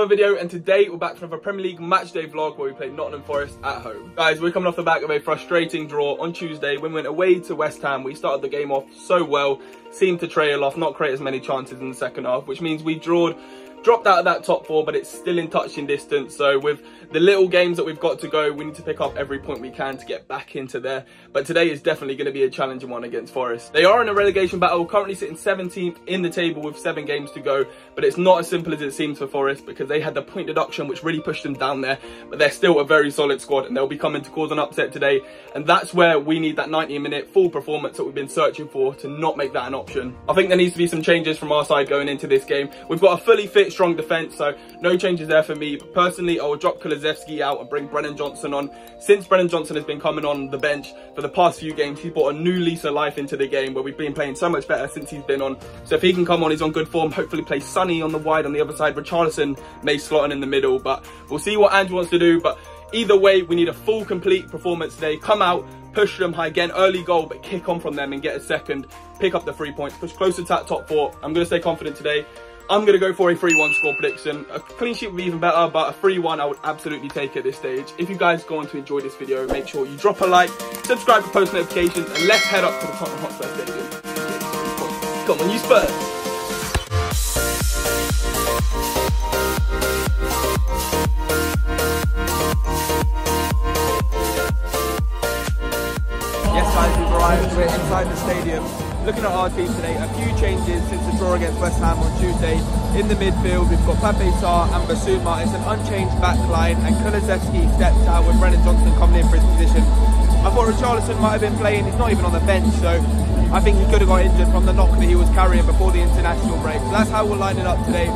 another video and today we're back for another Premier League matchday vlog where we play Nottingham Forest at home. Guys, we're coming off the back of a frustrating draw on Tuesday when we went away to West Ham. We started the game off so well, seemed to trail off, not create as many chances in the second half, which means we drawed dropped out of that top four, but it's still in touching distance. So with the little games that we've got to go, we need to pick up every point we can to get back into there. But today is definitely going to be a challenging one against Forest. They are in a relegation battle, currently sitting 17th in the table with seven games to go. But it's not as simple as it seems for Forest because they had the point deduction, which really pushed them down there. But they're still a very solid squad and they'll be coming to cause an upset today. And that's where we need that 90 minute full performance that we've been searching for to not make that an option. I think there needs to be some changes from our side going into this game. We've got a fully fit strong defence, so no changes there for me. But personally, I will drop Kulusevski out and bring Brennan Johnson on. Since Brennan Johnson has been coming on the bench for the past few games, he's brought a new lease of life into the game where we've been playing so much better since he's been on. So if he can come on, he's on good form. Hopefully play Sonny on the wide on the other side. Richarlison may slot in in the middle, but we'll see what Ange wants to do. But either way, we need a full, complete performance today. Come out, push them high again, early goal, but kick on from them and get a second, pick up the three points, push closer to that top four. I'm going to stay confident today. I'm going to go for a 3-1 score prediction. A clean sheet would be even better, but a 3-1 I would absolutely take at this stage. If you guys go on to enjoy this video, make sure you drop a like, subscribe for post notifications, and let's head up to the Tottenham Hotspur Stadium. Come on, you Spurs! Yes guys, we've arrived, we're inside the stadium. Looking at our team today, a few changes since the draw against West Ham on Tuesday. In the midfield, we've got Pape Sarr and Bissouma. It's an unchanged back line and Kulusevski stepped out with Brennan Johnson coming in for his position. I thought Richarlison might have been playing, he's not even on the bench, so I think he could have got injured from the knock that he was carrying before the international break. So that's how we'll line it up today.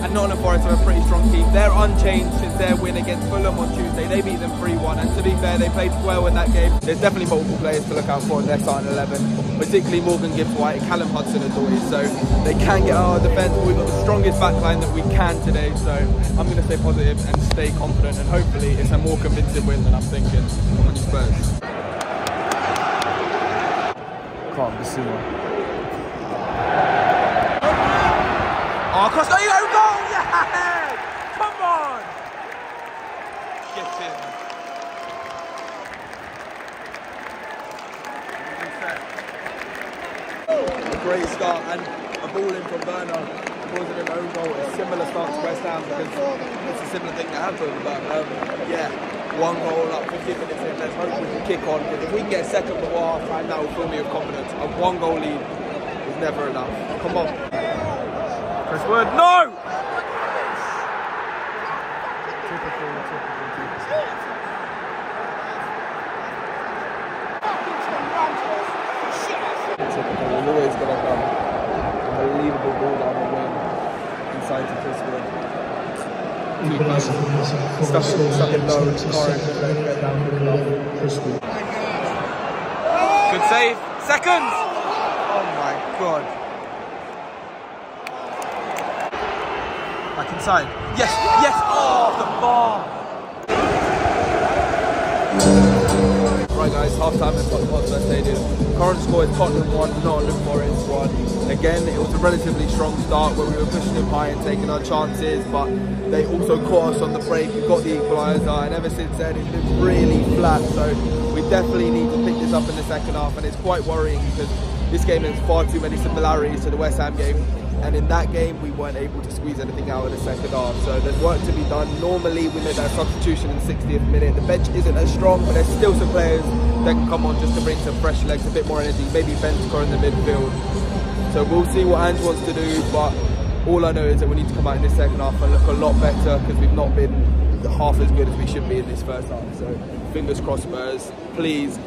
And Nottingham Forest are a pretty strong team. They're unchanged since their win against Fulham on Tuesday. They beat them 3-1 and to be fair, they played well in that game. There's definitely multiple players to look out for in their starting 11, particularly Morgan Gibbs White and Callum Hudson-Odoi. So they can get our defence, we've got the strongest backline that we can today. So I'm going to stay positive and stay confident and hopefully it's a more convincing win than I'm thinking. On, Spurs. Can't Bissouma. Oh, Costa, you go, goal! Yeah! Come on! Get in. A great start and a ball in from Werner causing an own goal. A similar start to West Ham because it's a similar thing that happened. But um, yeah, one goal up 15 minutes in. Let's hope we can kick on. Because if we can get second before half time, that will fill me with confidence. A one goal lead is never enough. Come on. Chris Wood, no! Typical, he's always gonna come. Unbelievable ball down the wing. Inside to Chris Wood. Stuck, stuck in low, Corrin let him down quick enough. Good save. Seconds! Oh my god. Back inside. Yes, yes! Oh, the bar! Guys, half time at Tottenham Stadium. Current score is Tottenham 1, Nottingham Forest 1. Again, it was a relatively strong start where we were pushing them high and taking our chances, but they also caught us on the break. We got the equaliser, and ever since then it's been really flat. So we definitely need to pick this up in the second half, and it's quite worrying because this game has far too many similarities to the West Ham game. And in that game, we weren't able to squeeze anything out in the second half. So there's work to be done. Normally, we make that substitution in the 60th minute. The bench isn't as strong, but there's still some players that can come on just to bring some fresh legs, a bit more energy. Maybe Bentancur in the midfield. So we'll see what Ange wants to do. But all I know is that we need to come out in the second half and look a lot better because we've not been half as good as we should be in this first half. So fingers crossed, Spurs. Please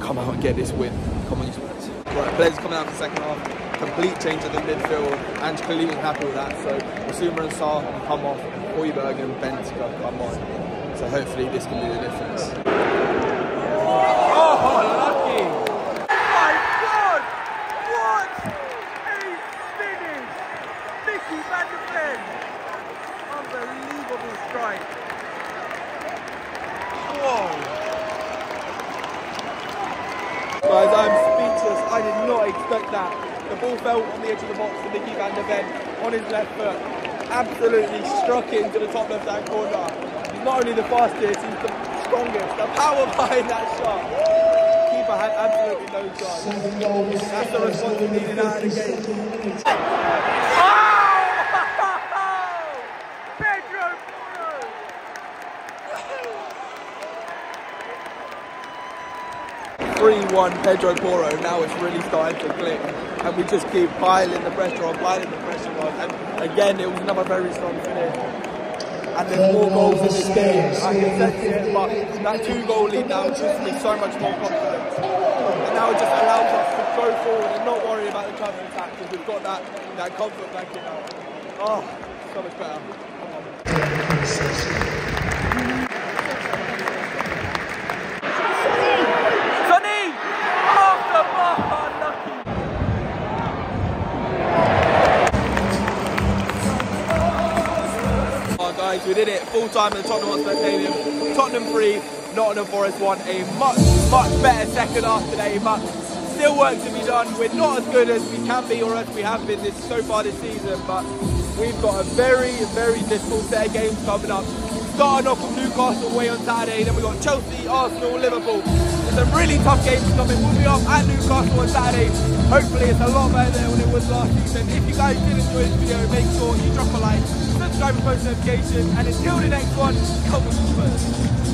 come out and get this win. Come on, you Spurs. Right, players coming out for the second half. Complete change of the midfield. Ange clearly was happy with that. So Bissouma and can come off. Højbjerg and Bentancur come on. So hopefully this can be the difference. Oh, lucky! My God! What a finish! Micky Van de Ven! Unbelievable strike. Whoa! Guys, I'm speechless. I did not expect that. The ball fell on the edge of the box to Micky Van der Ven on his left foot. absolutely struck it into the top left hand corner. He's not only the fastest, he's the strongest. The power behind that shot. Keeper had absolutely no chance. That's the response we needed out of the game. Ah! Pedro Porro! 3-1 Pedro Porro, now it's really starting to click. And we just keep piling the pressure on, piling the pressure on. And again, it was another very strong finish. And there's more goals in this game. I can sense it, but that two goal lead now gives me so much more confidence. And now it just allows us to go forward and not worry about the counter attack because we've got that, that comfort back in now. Oh, so much better. We did it. Full time at the Tottenham Hotspur Stadium. Tottenham 3, Nottingham Forest 1. A much, much better second half today, but still work to be done. We're not as good as we can be or as we have been this so far this season, but we've got a very, very difficult set of games coming up. Starting off with Newcastle away on Saturday, then we've got Chelsea, Arsenal, Liverpool. It's a really tough games coming. We'll be up at Newcastle on Saturday. Hopefully it's a lot better than it was last season. If you guys did enjoy this video, make sure you drop a like, subscribe and post notifications, and until the next one, come with.